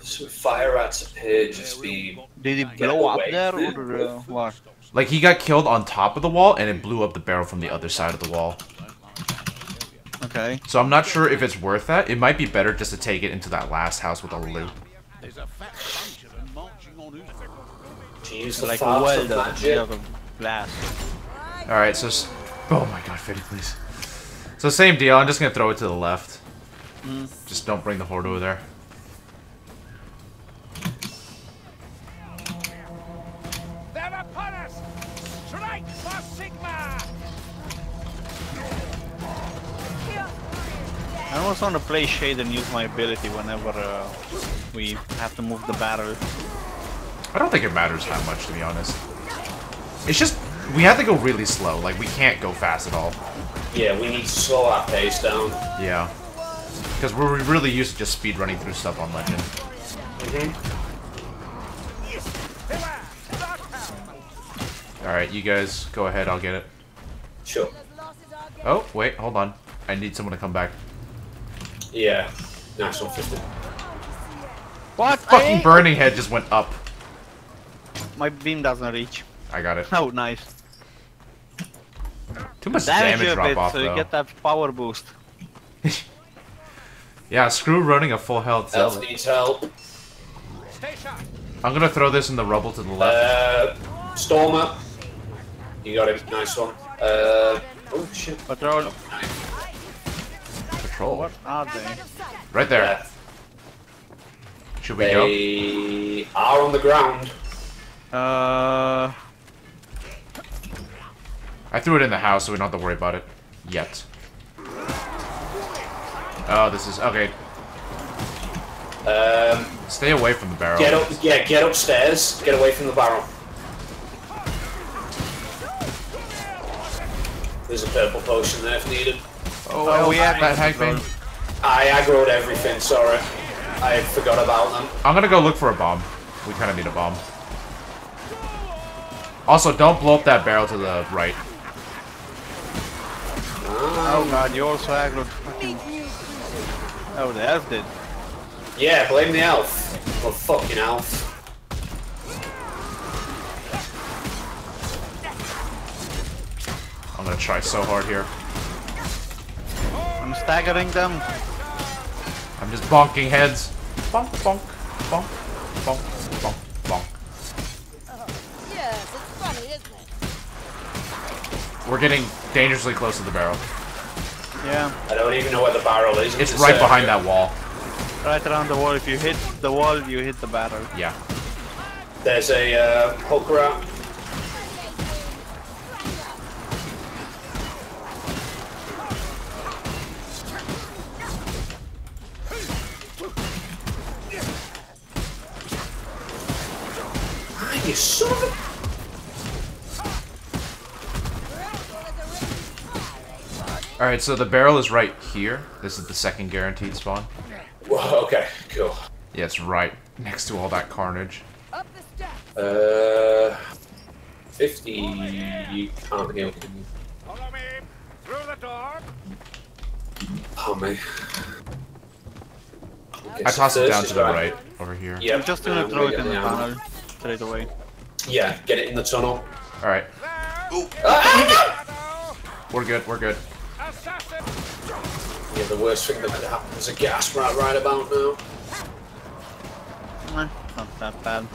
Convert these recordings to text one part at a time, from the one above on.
So fire rats appear just be. Did he blow up away. there or uh, what? Like he got killed on top of the wall and it blew up the barrel from the other side of the wall. Okay. So I'm not sure if it's worth that. It might be better just to take it into that last house with all the loot. To use the Like a fast welder. magic. Yeah, the blast. All right, so oh my god, Fitty, please. So same deal. I'm just gonna throw it to the left. Just don't bring the horde over there. Want to play Shade and use my ability whenever uh, we have to move the battle. I don't think it matters that much, to be honest. It's just we have to go really slow. Like we can't go fast at all. Yeah, we need to slow our pace down. Yeah. Because we're really used to just speed running through stuff on Legend. Okay. Alright, you guys go ahead, I'll get it. Sure. Oh, wait, hold on. I need someone to come back. Yeah. Nice one, 50. What? Fucking Burning Head just went up. My beam doesn't reach. I got it. Oh, nice. Too much Damage damage you a drop bit off, so you get that power boost. Yeah, screw running a full health Elf needs help. I'm gonna throw this in the rubble to the left. Uh, Stormer. You got him. Nice one. Uh, oh shit. Patrol. Patrol. What are they? Right there. Yeah. Should we go? They are on the ground. Uh, I threw it in the house, so we don't have to worry about it. Yet. Oh, this is... Okay, Um, stay away from the barrel. get up. Yeah, get upstairs. Get away from the barrel. There's a purple potion there if needed. Oh, Oh, we yeah, have that hag thing. I aggroed everything. Sorry, I forgot about them. I'm gonna go look for a bomb. We kind of need a bomb. Also, don't blow up that barrel to the right. oh god, you also aggroed fucking... Oh, the elf did. Yeah, blame the elf. Well, fucking elf. I'm gonna try so hard here. I'm staggering them. I'm just bonking heads. Bonk, bonk, bonk, bonk, bonk, bonk. Yes, it's funny, isn't it? We're getting dangerously close to the barrel. Yeah, I don't even know where the barrel is. It's right behind that wall. right around the wall. If you hit the wall, you hit the barrel. Yeah. There's a uh, poker out. Alright, so the barrel is right here. This is the second guaranteed spawn. Whoa, okay, cool. Yeah, it's right next to all that carnage. Up the steps. Uh, 50, you can't heal. can you? Follow me! Through the door! Oh, me. I tossed it down to the right, over here. Yeah, I'm just gonna throw it in the ammo. panel straight away. Yeah, get it in the tunnel. Alright, Ah! we're good, we're good. Assassin! Yeah, the worst thing that could happen is a gas rat right about now. Eh, not that bad.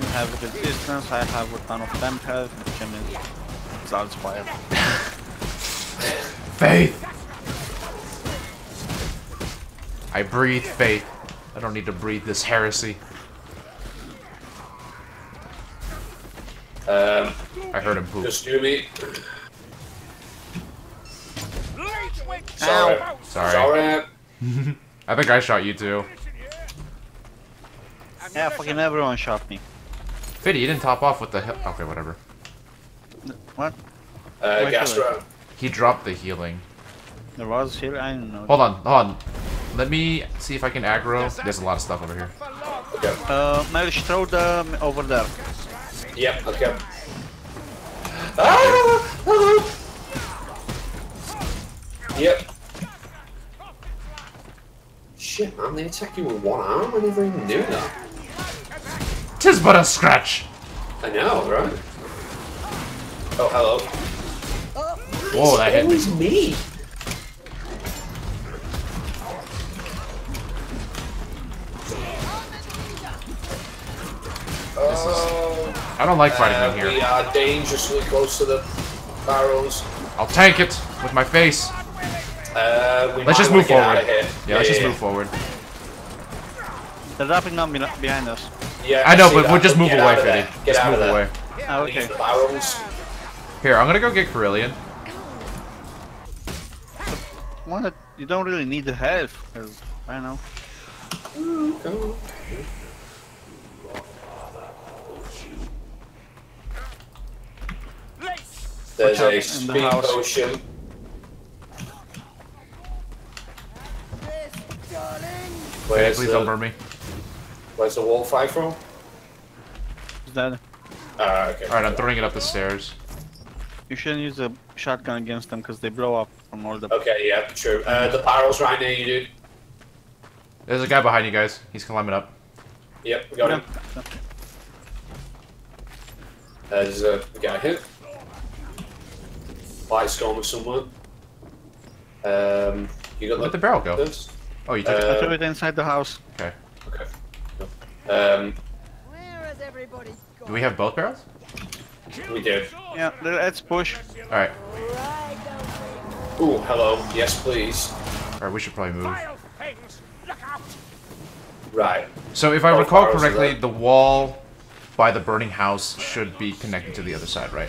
You have resistance, I have a ton of temp health, which is Zaldspire. Faith! I breathe faith. I don't need to breathe this heresy. Um, I heard him poop. just do me. Leechwich! Sorry. Sorry. Sorry. I think I shot you too. Yeah, fucking everyone shot me. Fitty, you didn't top off with the he- Okay, whatever. What? Uh, Wait, gas He dropped the healing. There was here, I don't know. Hold on, hold on. Let me see if I can aggro. There's a lot of stuff over here. Okay. Uh, Melch, throw them over there. Yep, okay. Yep. They attack you with one arm? I never even knew that. Tis but a scratch. I know, right? Oh, hello. Whoa, that hit me. Me. Oh, I don't like fighting uh, in here. we are dangerously close to the barrels. I'll tank it with my face. Uh, we Let's just move forward. of here. Yeah, let's just move forward. They're dropping down behind us. Yeah, I know, but that, we'll just move get away, out Fiddy. Just move away. Ah, Leave okay. the. Here, I'm gonna go get Carillion. What? You don't really need the health, 'cause I don't know. Go. Lace. There's a in the speed house. potion. This, darling. Hey, Where's please the, don't burn me. Where's the wall fight from? Is that Ah, okay. Alright, I'm throwing it up the stairs. you shouldn't use a shotgun against them because they blow up from all the. Okay, yeah, true. Uh, the barrel's right near you, dude. There's a guy behind you guys. He's climbing up. Yep, we got him. Yeah. There's a guy here. Light storm of someone. Um, you got Where'd the barrel go? This? Oh, you took Uh, I threw it inside the house. Okay. Okay. Um, Where has everybody gone? Do we have both barrels? we did. Yeah, let's push. Alright. Right, Ooh, hello. Yes, please. Alright, we should probably move. Vile things. Look out. Right. So if I Both recall correctly, the wall by the burning house should be connected to the other side, right?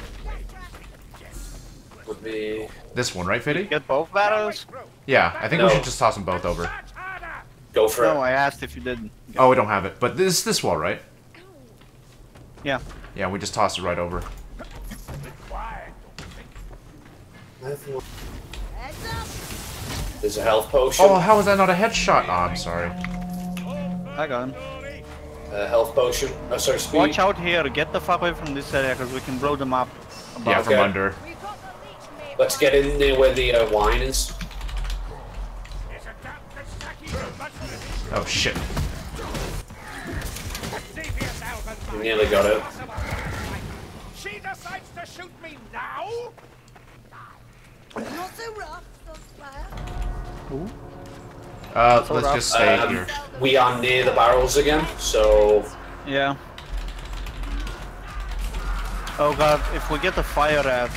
Would be. This one, right, Fiddy? Get both barrels? Yeah, I think No. we should just toss them both over. Touch harder. Go for No, it. I asked if you didn't. Oh, we don't have it. But this this wall, right? Yeah. Yeah, we just toss it right over. Quiet. Heads up. There's a health potion. Oh, how is that not a headshot? Oh, I'm sorry. I got him. A health potion. Oh, sorry, speed. Watch out here. Get the fuck away from this area because we can blow them up. Yeah, from Okay. under. We've got the leech, mate. Let's get in there where the uh, wine is. Oh shit. devious Alban. We nearly got it. She decides to shoot me now? Not so rough, Sunflower. Uh, So let's rough. just stay Um, here. we are near the barrels again, so Yeah. Oh god, if we get the fire rat.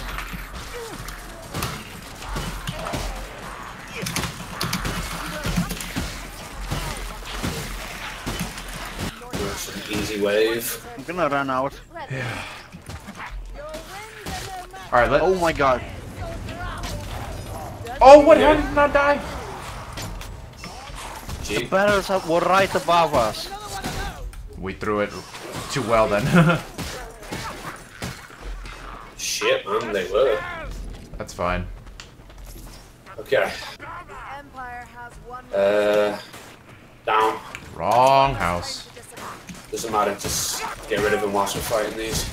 Easy wave. I'm gonna run out. Your winds are no match. Alright, let. Oh my god. Oh, what? How did he not die? Gee, Barrels were right above us. We threw it too well then. shit, man, they were. That's fine. Okay. Empire has one. Uh, down. Wrong house. Doesn't matter, just get rid of them whilst we're fighting these.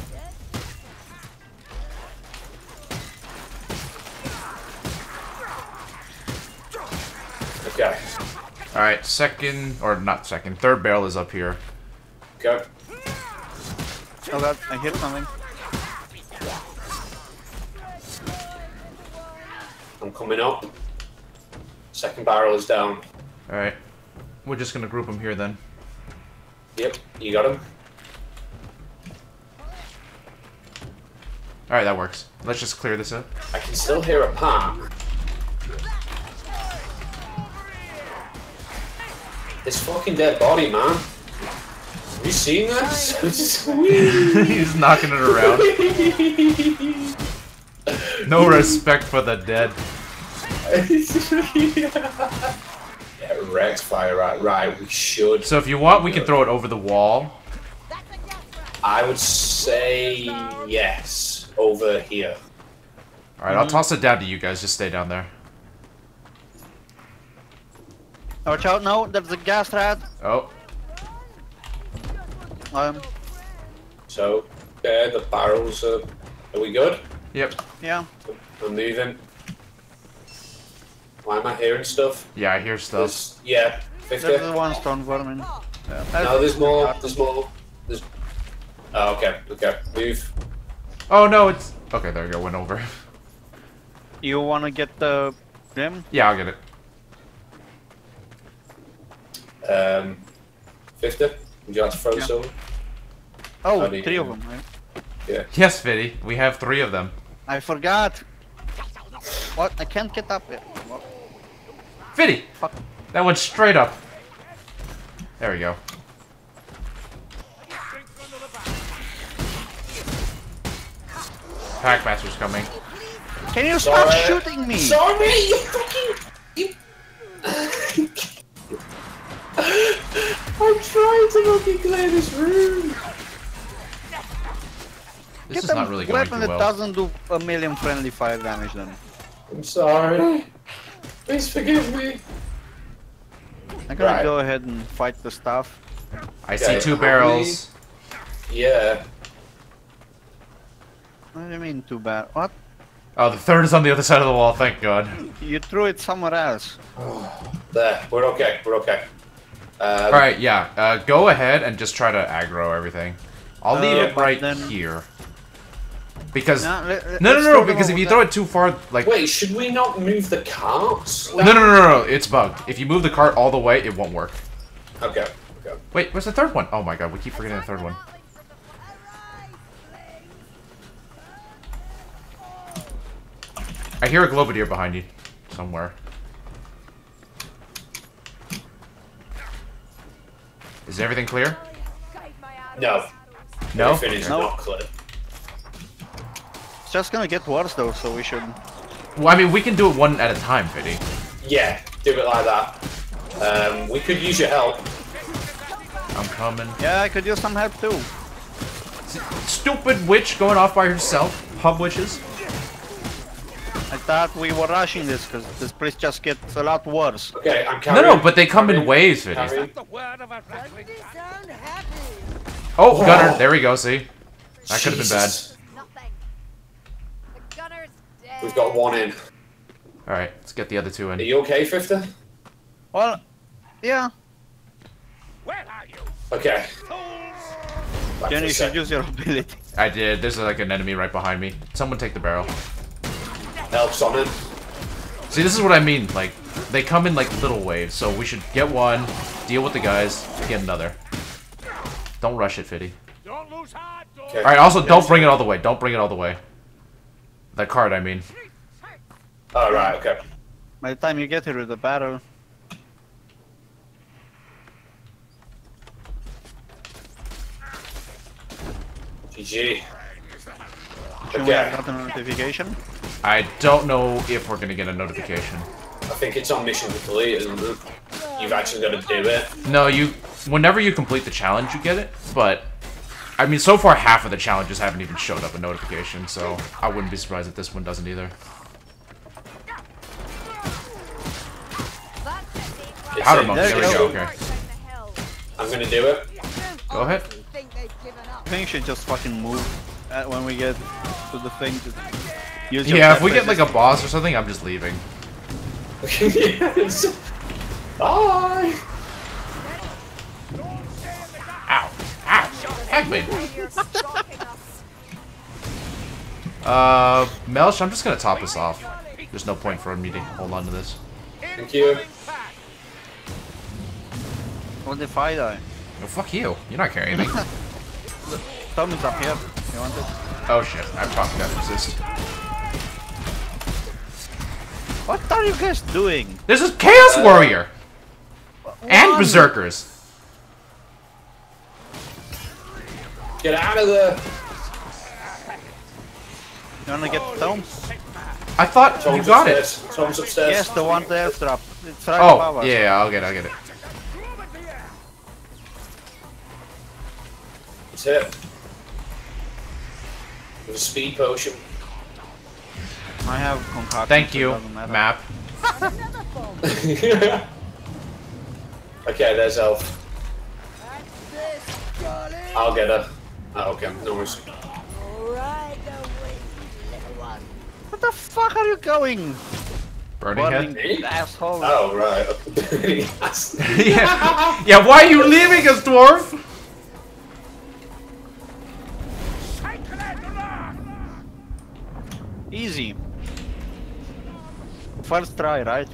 Okay. Alright, second, or not second, third barrel is up here. Okay. Oh god, I hit something. I'm coming up. Second barrel is down. Alright. We're just gonna group them here then. Yep, you got him. Alright, that works. Let's just clear this up. I can still hear a pop. This fucking dead body, man. Have you seen this? He's knocking it around. No respect for the dead. yeah, Rex fire right, right. We should. So if you want, we can throw it over the wall. That's a gas rat. I would say yes over here. Alright, I'll toss it down to you guys. Just stay down there. Watch out, no, there's a gas rat. Oh, Um, So, yeah, the barrels are. Are we good? yep. yeah. I'm moving. Why am I hearing stuff? Yeah, I hear stuff. There's, yeah, 50? There's one Stormvermin. Yeah, No, there's more. There's more. There's. Oh, okay. Okay. Move. Oh no, it's okay. There you go. Went over. You wanna get the gem? yeah, I'll get it. Um, 50? Would you like to throw Yeah. some? Oh, How do you- three of them. Right? Yeah. Yes, Fiddy. We have three of them. I forgot. What? I can't get up yet. What? Fiddy. Fuck. That went straight up. There we go. Packmaster's coming. Can you stop Sorry. shooting me? Sorry, you fucking. You... I'm trying to fucking clear this room. This Get is not really going weapon too that well. doesn't do a million friendly fire damage then. I'm sorry. Please forgive me. I'm gonna Right. go ahead and fight the stuff. I Okay, see two how barrels. Yeah. What do you mean too bad? What? Oh, the third is on the other side of the wall. Thank God. You threw it somewhere else. There. We're okay. We're okay. Um, All right, yeah. Uh, go ahead and just try to aggro everything. I'll leave Uh, it right then- here. Because No, no, let- let- no, no, let's no. throw them Because if you throw it too far, like Wait, should we not move the cart? no, no, no, no, no, it's bugged. If you move the cart all the way, it won't work. Okay. Okay. Wait, where's the third one? Oh my God, we keep forgetting the third one. I hear a Globadier behind you, somewhere. Is everything clear? No. No. Everything is No. not clear. It's just gonna get worse though, so we should. Well, I mean, we can do it one at a time, Fiddy. Yeah. Do it like that. Um, we could use your help. I'm coming. Yeah, I could use some help too. Stupid witch going off by herself. Hub witches. I thought we were rushing this because this place just gets a lot worse. Okay, I'm No, carrying. no, but they come in waves, Fiddy. carrying. The word of a rattling You sound happy. Oh, Gunner. There we go. See, that could have been bad. Jesus. Nothing. The gunner's dead. We've got one in. All right, let's get the other two in. Are you okay, Fifty? Well, yeah. Where are you? Okay. Back Jenny, you should use your ability. I did. There's like an enemy right behind me. Someone take the barrel. Help's on him. See, this is what I mean. Like, they come in like little waves, so we should get one, deal with the guys, get another. Don't rush it, Fiddy. Don't lose heart. Don't. Okay. All right. Also, don't bring it all the way. Don't bring it all the way. The card, I mean. Oh, right. Okay. By the time you get here the battle. GG. should we have Okay. got a notification? I don't know if we're gonna get a notification. I think it's on mission complete, isn't it? You've actually got to do it. No, you. Whenever you complete the challenge, you get it. But I mean, so far half of the challenges haven't even showed up a notification, so I wouldn't be surprised if this one doesn't either. That's it, It's Powder in. There There we go. go. Okay. I'm gonna do it. Go ahead. Think they've given up. I think you should just fucking move uh, when we get to the thing. To use Yeah, if we get like a boss or something, I'm just leaving. yes. Bye. Ow! Hagman! You're stalking us. Uh, Melch, I'm just gonna top this off. There's no point for me to hold on to this. Thank you. What if I die? No, fuck you. You're not carrying me. Tommy's up here. You want it? oh shit, I'm talking that resist. What are you guys doing? There's a Chaos Warrior! And Berserkers! Get out of there. You wanna get the Tom? I thought you Tom's got it. upstairs. Tom's upstairs. Yes, the one there drop. It's right Oh, above us. yeah, yeah, I'll get it, I'll get it. It's hit. With a speed potion. I have concoction. Thank you, doesn't map. okay, there's Elf. I'll get her. Oh, okay, no worries. All right, away, little one. What the fuck are you going? Burning Burning head? asshole. Oh, right. Yes. yeah. yeah, why are you leaving us, dwarf? Easy. First try, right?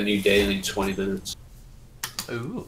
A new daily in 20 minutes. Ooh.